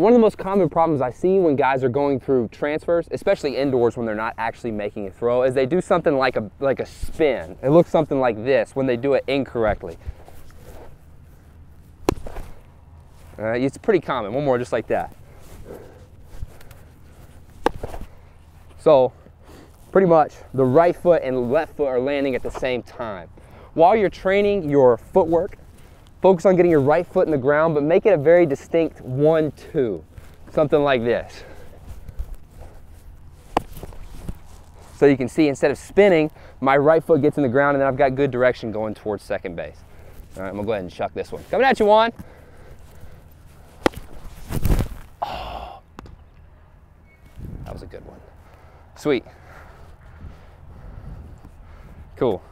One of the most common problems I see when guys are going through transfers, especially indoors when they're not actually making a throw, is they do something like a, like a spin. It looks something like this when they do it incorrectly. Uh, it's pretty common. One more just like that. So pretty much the right foot and left foot are landing at the same time. While you're training your footwork, focus on getting your right foot in the ground, but make it a very distinct one, two, something like this. So you can see instead of spinning, my right foot gets in the ground and then I've got good direction going towards second base. All right, I'm gonna go ahead and chuck this one. Coming at you, Juan. Oh, that was a good one. Sweet. Cool.